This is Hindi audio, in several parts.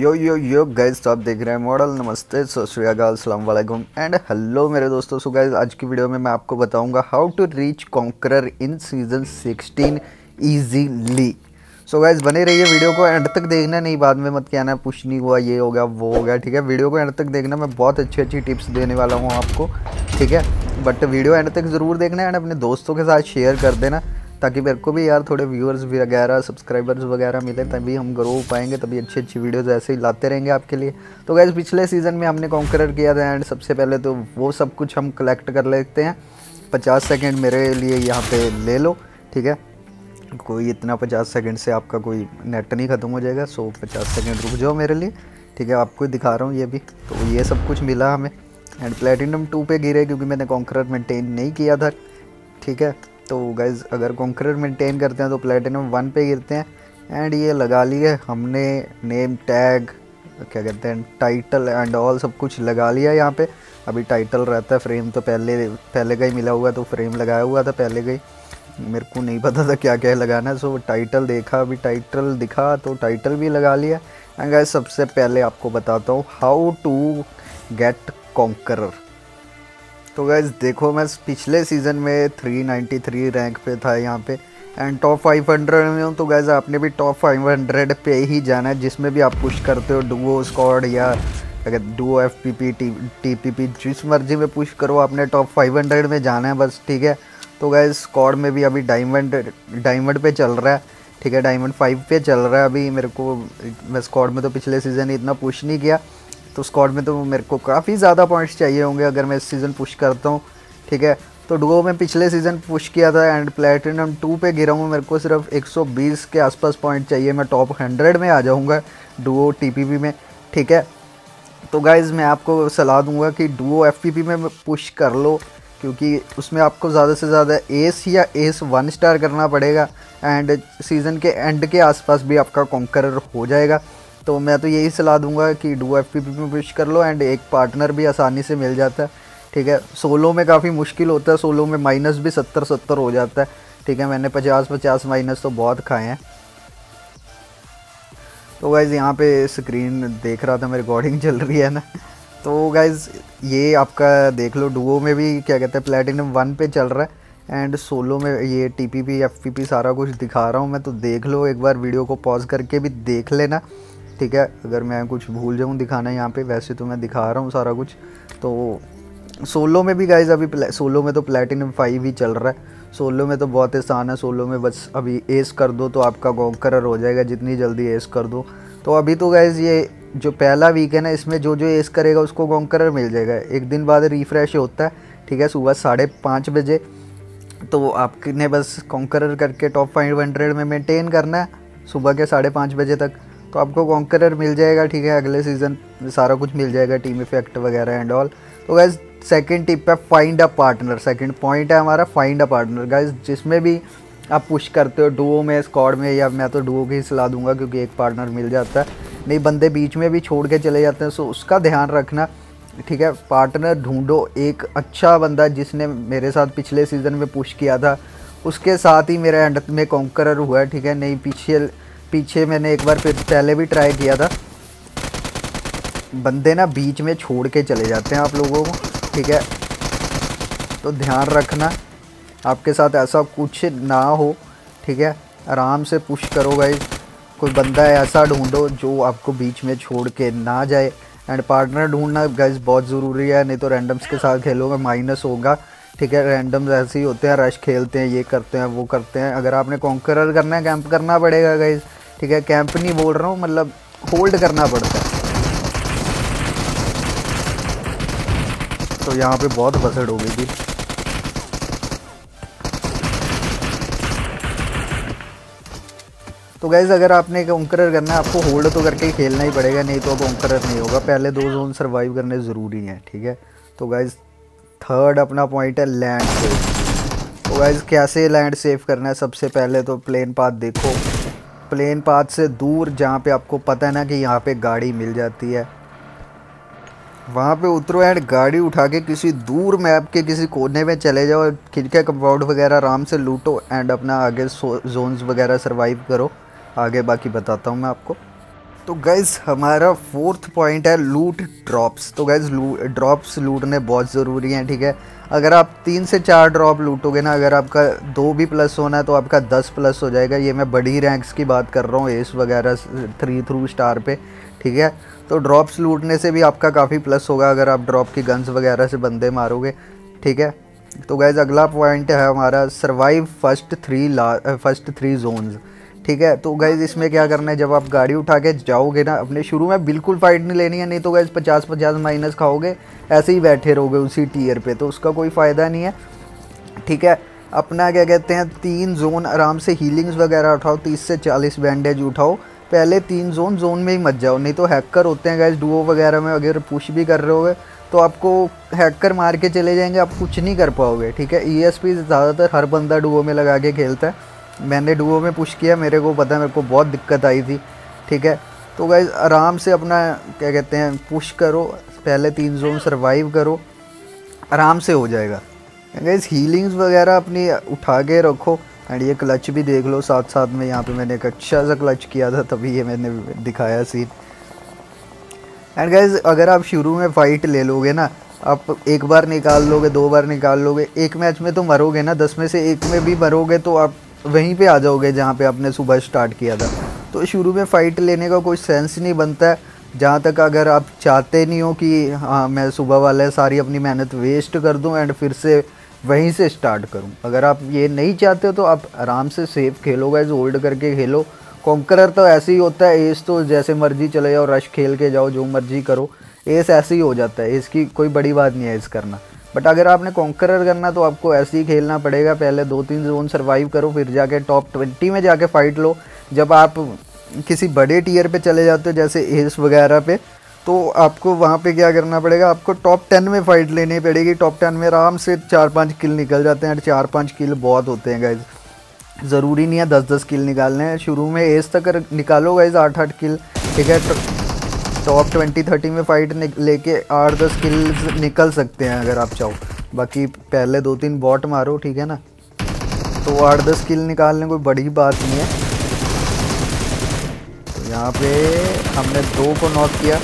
यो यो यो गाइस तो आप देख रहे हैं मॉडल नमस्ते सत श्रीकाल सलाम वालेकुम एंड हेलो मेरे दोस्तों सो गाइस आज की वीडियो में मैं आपको बताऊँगा how to reach conqueror in season 16 easily so guys बने रहिए वीडियो को एंड तक देखना, नहीं बाद में मत कहना पुश नहीं हुआ, ये हो गया, वो हो गया, ठीक है? वीडियो को एंड तक देखना, मैं बहुत अच्छी अच्छी टिप्स देने वाला हूँ आपको, ठीक है? बट वीडियो एंड तक ज़रूर देखना एंड अपने दोस्तों के साथ शेयर कर देना। ताकि मेरे को भी यार थोड़े व्यूअर्स वगैरह सब्सक्राइबर्स वगैरह मिले, तभी हम ग्रो हो पाएँगे, तभी अच्छी अच्छी वीडियोस ऐसे ही लाते रहेंगे आपके लिए। तो गैस पिछले सीज़न में हमने कॉन्करर किया था एंड सबसे पहले तो वो सब कुछ हम कलेक्ट कर लेते हैं। पचास सेकेंड मेरे लिए यहाँ पे ले लो, ठीक है? कोई इतना पचास सेकेंड से आपका कोई नेट नहीं ख़त्म हो जाएगा सो पचास सेकेंड रुक जाओ मेरे लिए, ठीक है? आपको दिखा रहा हूँ ये भी। तो ये सब कुछ मिला हमें। एंड प्लेटिनम टू पे गिरे क्योंकि मैंने कॉन्करर मेंटेन नहीं किया था, ठीक है? तो गाइज़ अगर कॉन्करर मेंटेन करते हैं तो प्लेटिनम वन पे गिरते हैं। एंड ये लगा लिए हमने नेम टैग क्या कहते हैं टाइटल एंड ऑल सब कुछ लगा लिया यहाँ पे। अभी टाइटल रहता है फ्रेम तो पहले पहले का ही मिला हुआ तो फ्रेम लगाया हुआ था पहले का ही। मेरे को नहीं पता था क्या क्या लगाना है सो टाइटल देखा, अभी टाइटल दिखा तो टाइटल भी लगा लिया। एंड गाइज़ सबसे पहले आपको बताता हूँ हाउ टू गेट कॉन्करर तो गैस देखो मैं पिछले सीज़न में 393 रैंक पे था यहाँ पे एंड टॉप 500 में हूँ तो गैस आपने भी टॉप 500 पे ही जाना है, जिसमें भी आप पुश करते हो डुओ स्कॉड या अगर duo F P P T P P P जिस मर्ज़ी में पुश करो, आपने टॉप 500 में जाना है बस, ठीक है? तो गैस स्कॉड में भी अभी डायमंड डायमंड पे चल रहा है, ठीक है? डायमंड फाइव पे चल रहा है अभी, मेरे को, मैं स्कॉड में तो पिछले सीज़न इतना पुश नहीं किया तो स्कॉड में तो मेरे को काफ़ी ज़्यादा पॉइंट्स चाहिए होंगे अगर मैं इस सीज़न पुश करता हूँ, ठीक है? तो डुओ में पिछले सीज़न पुश किया था एंड प्लेटिनम टू पे गिरा हूँ, मेरे को सिर्फ़ 120 के आसपास पॉइंट चाहिए। मैं टॉप हंड्रेड में आ जाऊँगा डुओ टीपीपी में, ठीक है? तो गाइज़ मैं आपको सलाह दूँगा कि डुओ एफपीपी में पुश कर लो, क्योंकि उसमें आपको ज़्यादा से ज़्यादा एस या एस वन स्टार करना पड़ेगा एंड सीज़न के एंड के आसपास भी आपका कॉन्करर हो जाएगा। तो मैं तो यही सलाह दूँगा कि डू एफ़ पी पी में पुश कर लो एंड एक पार्टनर भी आसानी से मिल जाता है, ठीक है? सोलो में काफ़ी मुश्किल होता है सोलो में माइनस भी सत्तर सत्तर हो जाता है, ठीक है? मैंने पचास पचास माइनस तो बहुत खाए हैं। तो गाइज़ यहाँ पे स्क्रीन देख रहा था मेरी रिकॉर्डिंग चल रही है ना? तो गाइज़ ये आपका देख लो डुओ में भी क्या कहते हैं प्लेटिनम वन पे चल रहा है एंड सोलो में ये T P P F P P सारा कुछ दिखा रहा हूँ मैं तो देख लो, एक बार वीडियो को पॉज करके भी देख लेना। ठीक है, अगर मैं कुछ भूल जाऊँ दिखाना यहाँ पे, वैसे तो मैं दिखा रहा हूँ सारा कुछ। तो सोलो में भी गाइज़ अभी सोलो में तो प्लेटिनम फाइव ही चल रहा है। सोलो में तो बहुत आसान है, सोलो में बस अभी एस कर दो तो आपका कॉन्करर हो जाएगा, जितनी जल्दी एस कर दो। तो अभी तो गाइज़ ये जो पहला वीक है ना, इसमें जो जो एस करेगा, उसको कॉन्करर मिल जाएगा। एक दिन बाद रिफ़्रेश होता है, ठीक है, सुबह साढ़े पाँच बजे। तो आपने बस कॉन्करर करके टॉप फाइव हंड्रेड में मेंटेन करना है, सुबह के साढ़े पाँच बजे तक। तो आपको कॉन्करर मिल जाएगा, ठीक है, अगले सीज़न सारा कुछ मिल जाएगा टीम इफ़ेक्ट वगैरह एंड ऑल तो गैस सेकंड टिप है find a partner second point है हमारा फाइंड अ पार्टनर गाइज़ जिसमें भी आप पुश करते हो डुओ में स्कॉड में, या मैं तो डुओ की ही सलाह दूँगा, क्योंकि एक पार्टनर मिल जाता है. नहीं, बंदे बीच में भी छोड़ के चले जाते हैं सो उसका ध्यान रखना, ठीक है. पार्टनर ढूंढो, एक अच्छा बंदा जिसने मेरे साथ पिछले सीज़न में पुश किया था, उसके साथ ही मेरा एंड में कॉन्करर हुआ है, ठीक है. नहीं पीछे पीछे मैंने एक बार फिर पहले भी ट्राई किया था। बंदे ना बीच में छोड़ के चले जाते हैं आप लोगों को, ठीक है? तो ध्यान रखना, आपके साथ ऐसा कुछ ना हो, ठीक है? आराम से पुश करो भाई कोई बंदा ऐसा ढूंढो जो आपको बीच में छोड़ के ना जाए। एंड पार्टनर ढूंढना गैस बहुत ज़रूरी है, नहीं तो रैंडम्स के साथ खेलोगे माइनस होगा। ठीक है? रैंडम्स ऐसे ही होते हैं रश खेलते हैं, ये करते हैं, वो करते हैं। अगर आपने कॉन्करर करना है कैंप करना पड़ेगा गाइज़ ठीक है कैंप नहीं बोल रहा हूँ मतलब होल्ड करना पड़ता है। तो यहाँ पे बहुत बसड़ हो गई थी। तो गैज़ अगर आपने कंकरर करना है, आपको होल्ड तो करके ही खेलना ही पड़ेगा, नहीं तो अब कंकरर नहीं होगा। पहले दो जोन सरवाइव करने ज़रूरी हैं, ठीक है? तो गैज़ थर्ड अपना पॉइंट है लैंड सेफ़ तो गैज़ कैसे लैंड सेफ़ करना है? सबसे पहले तो प्लेन पाथ देखो। प्लेन पाथ से दूर जहाँ पे आपको पता है ना कि यहाँ पे गाड़ी मिल जाती है। वहाँ पे उतरो एंड गाड़ी उठा के किसी दूर मैप के किसी कोने में चले जाओ, खिड़किया कंपाउंड वगैरह आराम से लूटो एंड अपना आगे जोन्स वगैरह सर्वाइव करो। आगे बाकी बताता हूँ मैं आपको। तो गैज़ हमारा फोर्थ पॉइंट है लूट ड्रॉप्स तो गैज़ ड्रॉप्स लूटने बहुत ज़रूरी हैं, ठीक है? अगर आप तीन से चार ड्रॉप लूटोगे ना, अगर आपका दो भी प्लस होना है तो आपका दस प्लस हो जाएगा। ये मैं बड़ी रैंक्स की बात कर रहा हूँ एस वगैरह थ्री थ्रू स्टार पे, ठीक है? तो ड्रॉप्स लूटने से भी आपका काफ़ी प्लस होगा, अगर आप ड्रॉप की गन्स वगैरह से बंदे मारोगे, ठीक है? तो गैज़ अगला पॉइंट है हमारा सर्वाइव फ़र्स्ट थ्री ला फ़र्स्ट थ्री जोन्स ठीक है? तो गैज़ इसमें क्या करना है? जब आप गाड़ी उठा के जाओगे ना, अपने शुरू में बिल्कुल फाइट नहीं लेनी है, नहीं तो गैज़ पचास पचास माइनस खाओगे, ऐसे ही बैठे रहोगे उसी टीयर पे। तो उसका कोई फ़ायदा नहीं है। ठीक है? अपना क्या कहते हैं, तीन जोन आराम से हीलिंग्स वगैरह उठाओ, तीस से चालीस बैंडेज उठाओ। पहले तीन जोन जोन में ही मत जाओ। नहीं तो हैकर होते हैं गैस डुओ वगैरह में अगर पुश भी कर रहे होगे तो आपको हैकर मार के चले जाएँगे, आप कुछ नहीं कर पाओगे। ठीक है? ई e ज़्यादातर हर बंदा डुओ में लगा के खेलता है। मैंने डुओ में पुश किया, मेरे को पता है, मेरे को बहुत दिक्कत आई थी, ठीक है? तो गाइज़ आराम से अपना, क्या कहते हैं पुश करो, पहले तीन जोन सर्वाइव करो, आराम से हो जाएगा। गाइज़ हीलिंग्स वगैरह अपनी उठा के रखो एंड ये क्लच भी देख लो साथ साथ में यहाँ पे मैंने एक अच्छा सा क्लच किया था, तभी ये मैंने दिखाया सीन एंड गाइज़ अगर आप शुरू में फ़ाइट ले लोगे ना, आप एक बार निकाल लोगे, दो बार निकाल लोगे, एक मैच में तो मरोगे ना, दस में से एक में भी मरोगे तो आप वहीं पे आ जाओगे जहाँ पे आपने सुबह स्टार्ट किया था। तो शुरू में फ़ाइट लेने का कोई सेंस नहीं बनता है। जहाँ तक अगर आप चाहते नहीं हो कि हाँ मैं सुबह वाले सारी अपनी मेहनत वेस्ट कर दूँ एंड फिर से वहीं से स्टार्ट करूँ। अगर आप ये नहीं चाहते हो तो आप आराम से सेफ़ खेलो गए होल्ड करके खेलो। कॉन्करर तो ऐसे ही होता है एस तो जैसे मर्ज़ी चले जाओ रश खेल के जाओ, जो मर्ज़ी करो। एस ऐसे ही हो जाता है, इसकी कोई बड़ी बात नहीं है एस करना। बट अगर आपने कॉन्करर करना तो आपको ऐसे ही खेलना पड़ेगा। पहले दो तीन जोन सर्वाइव करो, फिर जाके टॉप ट्वेंटी में जाके फाइट लो। जब आप किसी बड़े टीयर पे चले जाते हो, जैसे एस वगैरह पे तो आपको वहाँ पे क्या करना पड़ेगा? आपको टॉप टेन में फाइट लेनी पड़ेगी। टॉप टेन में आराम से चार पाँच किल निकल जाते हैं। चार पाँच किल बहुत होते हैं गाइज़ ज़रूरी नहीं है दस दस किल निकालने शुरू में एज तक निकालो गाइज़ आठ आठ किल ठीक है? टॉप ट्वेंटी थर्टी में फाइट लेके आठ, दस किल्स निकल सकते हैं अगर आप चाहो। बाकी पहले दो तीन बॉट मारो, ठीक है ना? तो आठ, दस किल निकालने कोई बड़ी बात नहीं है। तो यहाँ पे हमने दो को नॉक किया।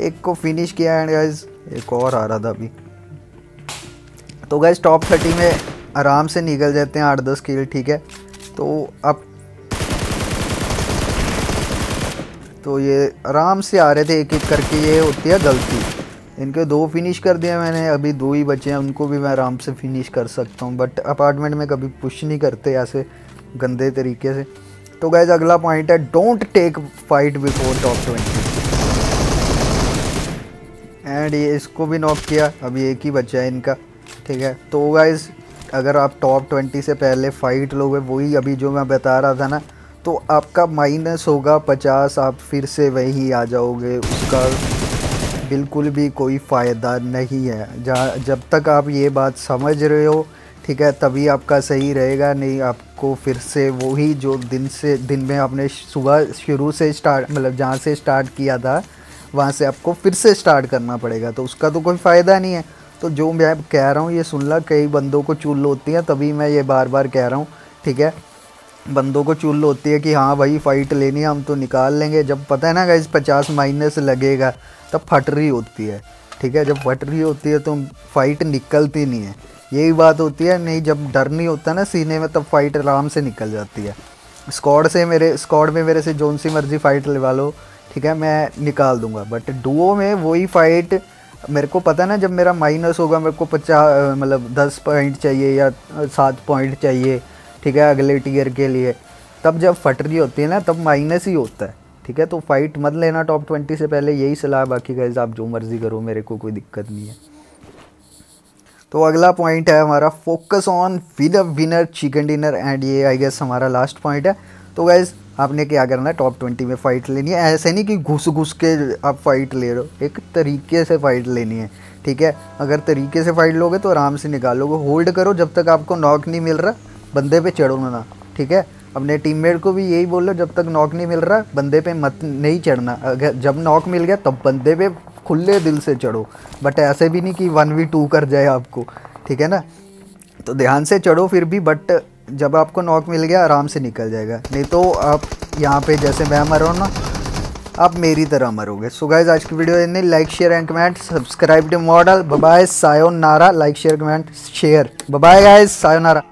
एक को फिनिश किया एंड गाइज़ एक और आ रहा था अभी। तो गाइज़ टॉप थर्टी में आराम से निकल जाते हैं आठ, दस किल ठीक है? तो अब तो ये आराम से आ रहे थे एक एक करके, ये होती है गलती। इनके दो फिनिश कर दिया मैंने, अभी दो ही बचे हैं, उनको भी मैं आराम से फिनिश कर सकता हूँ बट अपार्टमेंट में कभी पुश नहीं करते ऐसे गंदे तरीके से। तो गैज़ अगला पॉइंट है don't take fight before top twenty and ये इसको भी नॉक किया अभी एक ही बचा है इनका, ठीक है? तो गाइज़ अगर आप टॉप ट्वेंटी से पहले फ़ाइट लोगे, वही अभी जो मैं बता रहा था ना तो आपका माइनस होगा पचास, आप फिर से वही आ जाओगे। उसका बिल्कुल भी कोई फ़ायदा नहीं है। जहाँ, जब तक आप ये बात समझ रहे हो, ठीक है, तभी आपका सही रहेगा, नहीं आपको फिर से वही जो दिन से, दिन में आपने सुबह शुरू से स्टार्ट मतलब जहाँ से स्टार्ट किया था, वहाँ से आपको फिर से स्टार्ट करना पड़ेगा। तो उसका तो कोई फ़ायदा नहीं है। तो जो मैं कह रहा हूँ, ये सुन ला कई बंदों को चुल होती है, तभी मैं ये बार बार कह रहा हूँ, ठीक है? बंदों को चुल होती है कि हाँ भाई फ़ाइट लेनी है, हम तो निकाल लेंगे। जब पता है ना गाइज़ पचास माइनस लगेगा, तब फट रही होती है। ठीक है, जब फट रही होती है तो फाइट निकलती नहीं है। यही बात होती है, नहीं जब डर नहीं होता ना सीने में, तब फाइट आराम से निकल जाती है। स्कॉड से मेरे स्कॉड में मेरे से जोन सी मर्ज़ी फ़ाइट लगा लो, ठीक है, मैं निकाल दूँगा। बट डुओ में वही फ़ाइट मेरे को पता ना, जब मेरा माइनस होगा, मेरे को पचास मतलब दस पॉइंट चाहिए या सात पॉइंट चाहिए ठीक है, अगले टीयर के लिए। तब जब फट रही होती है ना, तब माइनस ही होता है, ठीक है? तो फाइट मत लेना टॉप ट्वेंटी से पहले, यही सलाह बाकी गाइज़ आप जो मर्ज़ी करो, मेरे को कोई दिक्कत नहीं है। तो अगला पॉइंट है हमारा focus on winner winner chicken dinner and ये आई गेस हमारा लास्ट पॉइंट है। तो गाइज़ आपने क्या करना है? टॉप ट्वेंटी में फ़ाइट लेनी है। ऐसे नहीं कि घुस घुस के आप फाइट ले रहे हो, एक तरीके से फ़ाइट लेनी है, ठीक है? अगर तरीके से फाइट लोगे तो आराम से निकालोगे। होल्ड करो, जब तक आपको नॉक नहीं मिल रहा बंदे पे चढ़ो ना, ठीक है? अपने टीममेट को भी यही बोलो जब तक नॉक नहीं मिल रहा, बंदे पे मत, नहीं चढ़ना। अगर जब नॉक मिल गया, तब बंदे पे खुले दिल से चढ़ो। बट ऐसे भी नहीं कि वन वी टू कर जाए आपको, ठीक है ना? तो ध्यान से चढ़ो फिर भी बट जब आपको नॉक मिल गया, आराम से निकल जाएगा। नहीं तो आप यहाँ पे, जैसे मैं मर ना, आप मेरी तरह मरोगे। सो गाइज़ आज की वीडियो इतनी। Like share and comment subscribe to model bye sayonara like share comment share bye guys sayonara